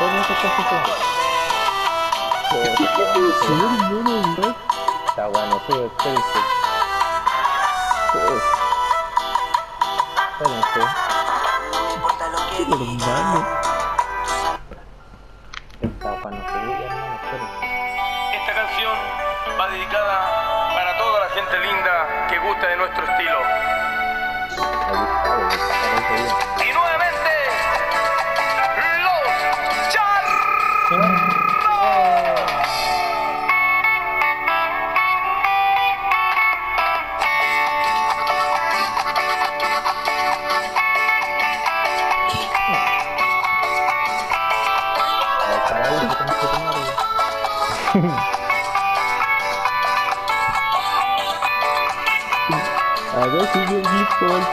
Sí, ¿verdad? Está bueno, sí. Sí. Espérense. Hermano. Está bueno, sí, hermano, espérense. Esta canción va dedicada para toda la gente linda que gusta de nuestro estilo. Agora tá eu escudo amarelo. Agora sim, eu vi fora,